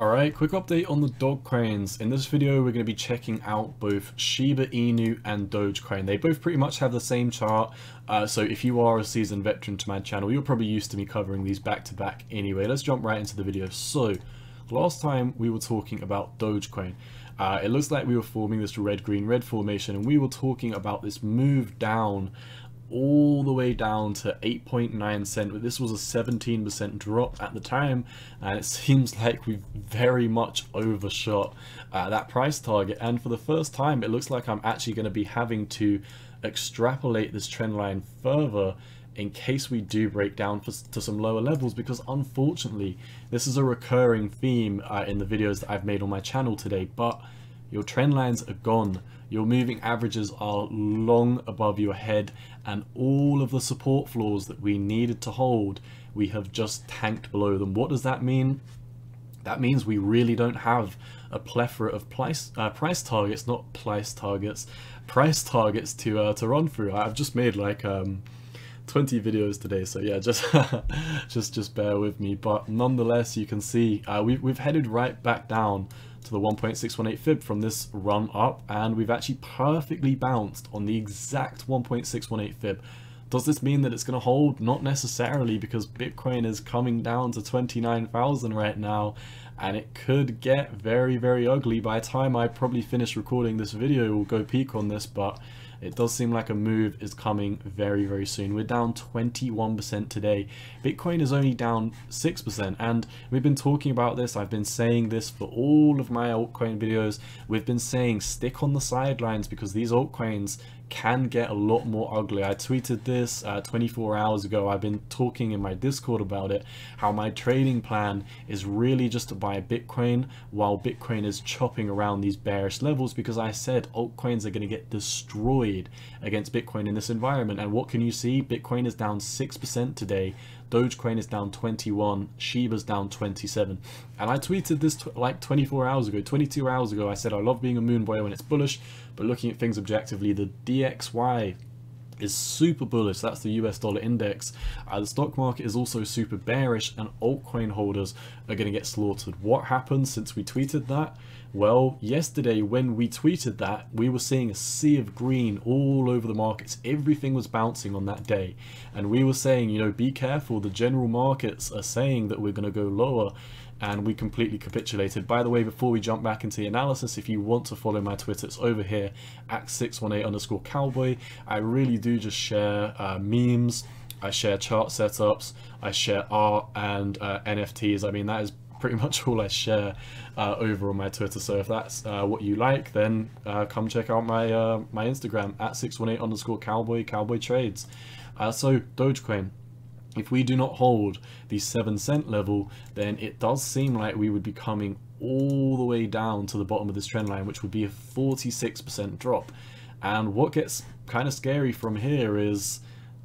Alright, quick update on the Dogecoins. In this video, we're going to be checking out both Shiba Inu and Dogecoin. They both pretty much have the same chart, uh, so if you are a seasoned veteran to my channel, you're probably used to me covering these back to back anyway. Let's jump right into the video. So, last time we were talking about Dogecoin. Uh, it looks like we were forming this red-green-red formation, and we were talking about this move down all the way down to 8.9 cent. but This was a 17% drop at the time, and it seems like we've very much overshot uh, that price target. And for the first time, it looks like I'm actually going to be having to extrapolate this trend line further in case we do break down for, to some lower levels because unfortunately this is a recurring theme uh, in the videos that I've made on my channel today but your trend lines are gone your moving averages are long above your head and all of the support floors that we needed to hold, we have just tanked below them. What does that mean? That means we really don't have a plethora of price, uh, price targets, not price targets, price targets to uh, to run through. I've just made like um, 20 videos today, so yeah, just just just bear with me. But nonetheless, you can see uh, we've we've headed right back down to the 1.618 fib from this run up and we've actually perfectly bounced on the exact 1.618 fib. Does this mean that it's going to hold? Not necessarily because Bitcoin is coming down to 29,000 right now and it could get very very ugly by the time I probably finish recording this video we'll go peak on this but it does seem like a move is coming very, very soon. We're down 21% today. Bitcoin is only down 6%. And we've been talking about this. I've been saying this for all of my altcoin videos. We've been saying stick on the sidelines because these altcoins can get a lot more ugly. I tweeted this uh, 24 hours ago. I've been talking in my Discord about it, how my trading plan is really just to buy Bitcoin while Bitcoin is chopping around these bearish levels because I said altcoins are going to get destroyed against Bitcoin in this environment. And what can you see? Bitcoin is down 6% today. Dogecoin is down 21, Shiba's down 27. And I tweeted this like 24 hours ago, 22 hours ago. I said I love being a moon boy when it's bullish, but looking at things objectively, the DXY is super bullish. That's the US dollar index. Uh, the stock market is also super bearish and altcoin holders are going to get slaughtered. What happened since we tweeted that? Well, yesterday when we tweeted that, we were seeing a sea of green all over the markets. Everything was bouncing on that day. And we were saying, you know, be careful. The general markets are saying that we're going to go lower and we completely capitulated. By the way, before we jump back into the analysis, if you want to follow my Twitter, it's over here at 618 underscore cowboy. I really do just share uh, memes, I share chart setups, I share art and uh, NFTs. I mean, that is pretty much all I share uh, over on my Twitter. So if that's uh, what you like, then uh, come check out my uh, my Instagram at 618 underscore cowboy cowboy trades. Uh, so Dogecoin. If we do not hold the 7 cent level, then it does seem like we would be coming all the way down to the bottom of this trend line, which would be a 46% drop. And what gets kind of scary from here is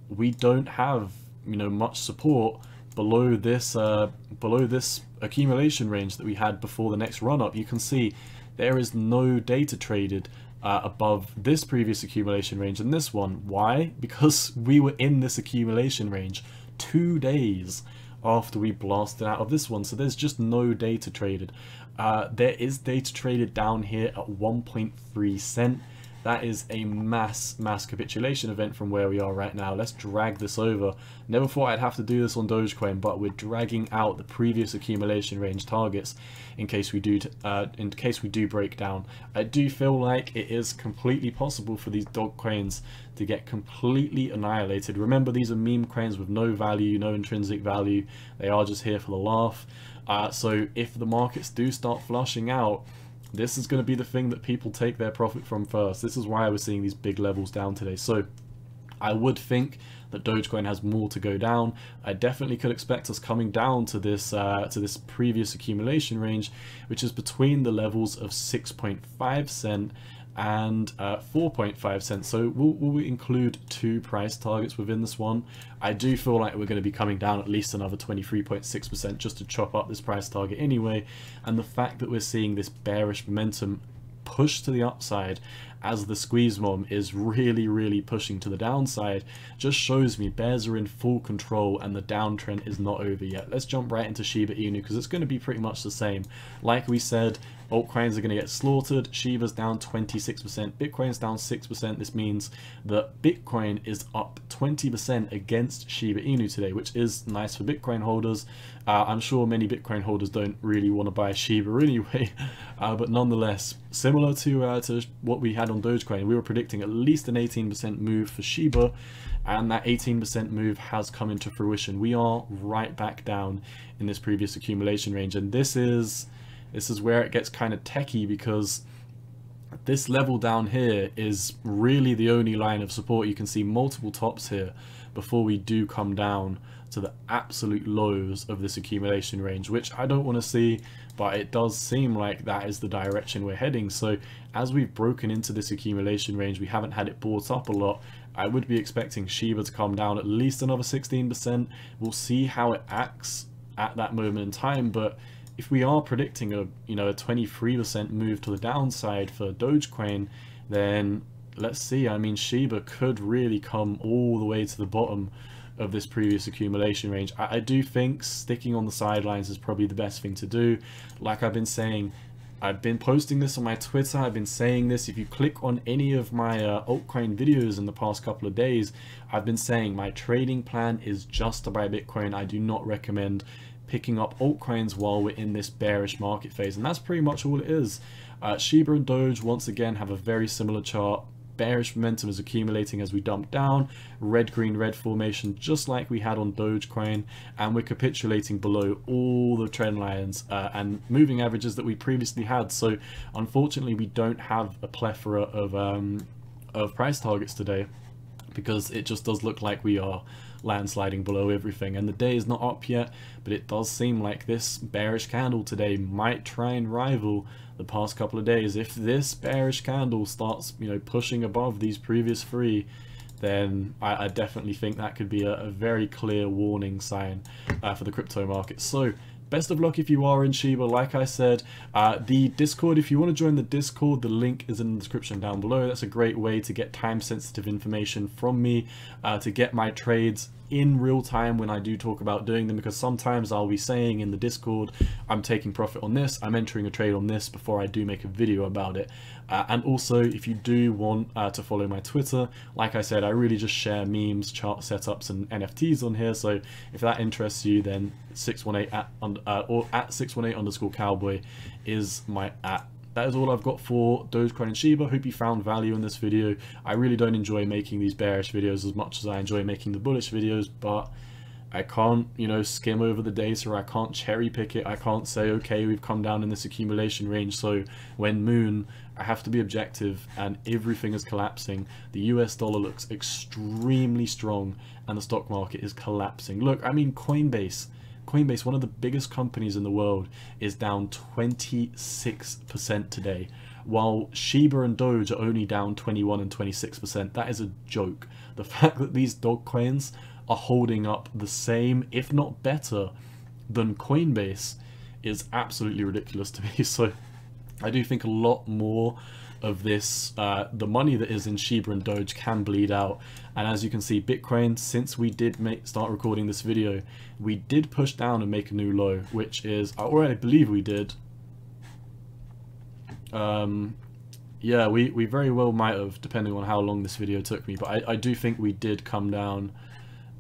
we don't have, you know, much support below this uh, below this accumulation range that we had before the next run up, you can see there is no data traded uh, above this previous accumulation range and this one. Why? Because we were in this accumulation range two days after we blasted out of this one. So there's just no data traded. Uh, there is data traded down here at 1.3 cent. That is a mass, mass capitulation event from where we are right now. Let's drag this over. Never thought I'd have to do this on Dogecoin, but we're dragging out the previous accumulation range targets in case we do uh, in case we do break down. I do feel like it is completely possible for these dog coins to get completely annihilated. Remember, these are meme coins with no value, no intrinsic value. They are just here for the laugh. Uh, so if the markets do start flushing out, this is going to be the thing that people take their profit from first. This is why we're seeing these big levels down today. So I would think that Dogecoin has more to go down. I definitely could expect us coming down to this uh, to this previous accumulation range, which is between the levels of 6.5 cent and uh, 4.5 cents. So we'll, we'll, include two price targets within this one. I do feel like we're going to be coming down at least another 23.6% just to chop up this price target anyway. And the fact that we're seeing this bearish momentum push to the upside as the squeeze mom is really, really pushing to the downside, just shows me bears are in full control and the downtrend is not over yet. Let's jump right into Shiba Inu because it's going to be pretty much the same. Like we said, altcoins are going to get slaughtered. Shiba's down 26%, Bitcoin's down 6%. This means that Bitcoin is up 20% against Shiba Inu today, which is nice for Bitcoin holders. Uh, I'm sure many Bitcoin holders don't really want to buy Shiba anyway, uh, but nonetheless, similar to, uh, to what we had on Dogecoin, we were predicting at least an 18% move for Shiba, and that 18% move has come into fruition. We are right back down in this previous accumulation range, and this is this is where it gets kind of techie because this level down here is really the only line of support. You can see multiple tops here before we do come down to the absolute lows of this accumulation range, which I don't want to see, but it does seem like that is the direction we're heading. So as we've broken into this accumulation range, we haven't had it bought up a lot. I would be expecting Shiba to come down at least another 16%. We'll see how it acts at that moment in time, but if we are predicting a you know a 23% move to the downside for Dogecoin, then let's see. I mean, Shiba could really come all the way to the bottom of this previous accumulation range. I, I do think sticking on the sidelines is probably the best thing to do. Like I've been saying, I've been posting this on my Twitter, I've been saying this, if you click on any of my uh, altcoin videos in the past couple of days, I've been saying my trading plan is just to buy Bitcoin. I do not recommend picking up altcoins while we're in this bearish market phase. And that's pretty much all it is. Uh, Shiba and Doge once again have a very similar chart. Bearish momentum is accumulating as we dump down. Red, green, red formation, just like we had on Dogecoin. And we're capitulating below all the trend lines uh, and moving averages that we previously had. So unfortunately, we don't have a plethora of, um, of price targets today because it just does look like we are landsliding below everything. And the day is not up yet but it does seem like this bearish candle today might try and rival the past couple of days. If this bearish candle starts you know pushing above these previous three then I, I definitely think that could be a, a very clear warning sign uh, for the crypto market. So best of luck if you are in Shiba. Like I said, uh, the Discord, if you want to join the Discord, the link is in the description down below. That's a great way to get time-sensitive information from me, uh, to get my trades in real time when I do talk about doing them because sometimes I'll be saying in the Discord, I'm taking profit on this, I'm entering a trade on this before I do make a video about it. Uh, and also, if you do want uh, to follow my Twitter, like I said, I really just share memes, chart setups, and NFTs on here. So if that interests you, then 618 at uh, or at 618 underscore cowboy is my at that is all I've got for Dogecoin and Shiba. Hope you found value in this video. I really don't enjoy making these bearish videos as much as I enjoy making the bullish videos, but I can't, you know, skim over the data or I can't cherry pick it. I can't say, okay, we've come down in this accumulation range. So when moon, I have to be objective and everything is collapsing. The US dollar looks extremely strong and the stock market is collapsing. Look, I mean, Coinbase, Coinbase, one of the biggest companies in the world, is down 26% today, while Shiba and Doge are only down 21 and 26%. That is a joke. The fact that these dog coins are holding up the same, if not better, than Coinbase is absolutely ridiculous to me. So I do think a lot more of this, uh, the money that is in Shiba and Doge can bleed out. And as you can see, Bitcoin, since we did make, start recording this video, we did push down and make a new low, which is, I believe we did. Um, yeah, we, we very well might have, depending on how long this video took me, but I, I do think we did come down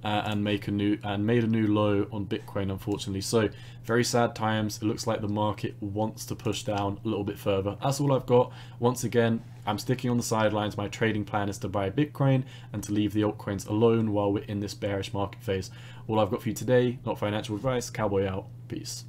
uh, and make a new and made a new low on Bitcoin unfortunately. So very sad times. It looks like the market wants to push down a little bit further. That's all I've got. Once again I'm sticking on the sidelines. My trading plan is to buy Bitcoin and to leave the altcoins alone while we're in this bearish market phase. All I've got for you today not financial advice. Cowboy out. Peace